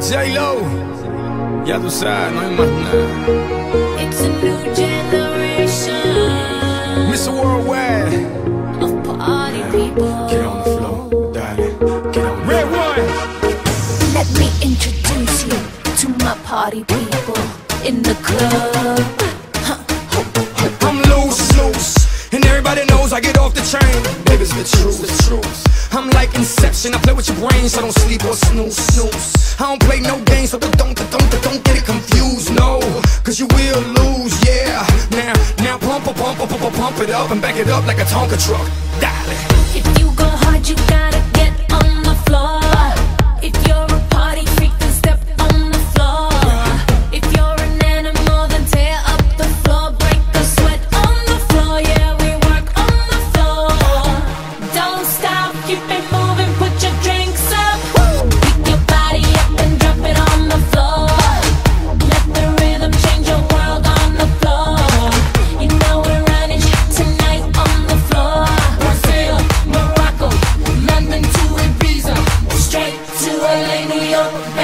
J-Lo, ya tú sabes, no hay más nada. It's a new generation Mr. Worldwide, of party people. get on the floor, darling, get on the RedOne. Let me introduce you to my party people in the club. I'm loose, loose, and everybody knows I get off the train. Baby, it's the truth, the truth. I'm like Inception, I play with your brain, so don't sleep or snooze, snooze. I don't play no games, so don't, don't, don't, don't get it confused, no. Cause you will lose, yeah. Now, now pump, pump, pump, pump, pump, pump it up and back it up like a Tonka truck.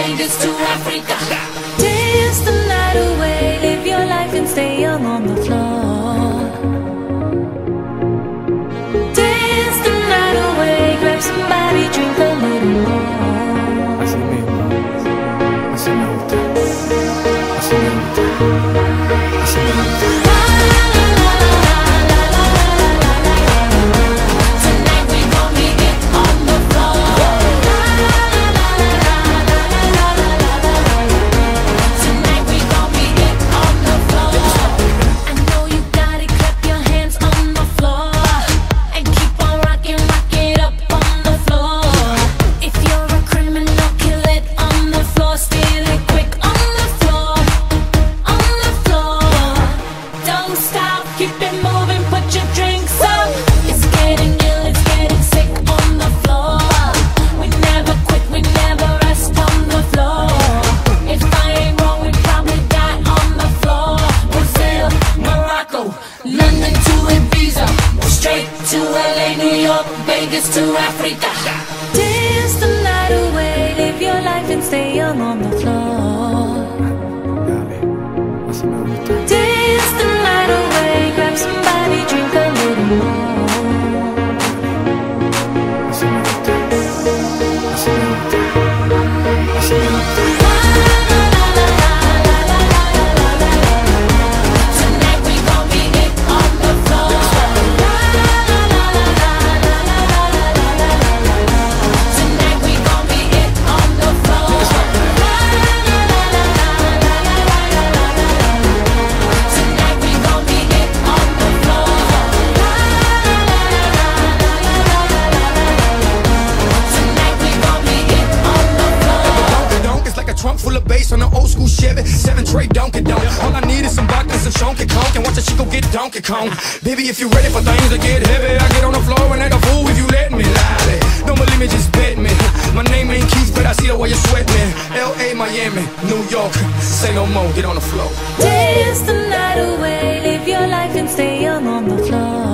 Vegas to Africa. Dance the night away, live your life and stay young on the floor. Dance the night away, grab somebody, drink a little more. Así mismo, me gusta, así me gusta, así me. Vegas to Africa. living. Seven tray Donkey Donk. All I need is some vodka, some chunky conk, and watch a chico get Donkey Kong. Baby, if you're ready for things to get heavy, I get on the floor and act a fool if you let me. Lally. Don't believe me, just bet me. My name ain't Keith, but I see the way you sweat me. L.A., Miami, New York. Say no more, get on the floor. Dance the night away. live your life and stay young on the floor.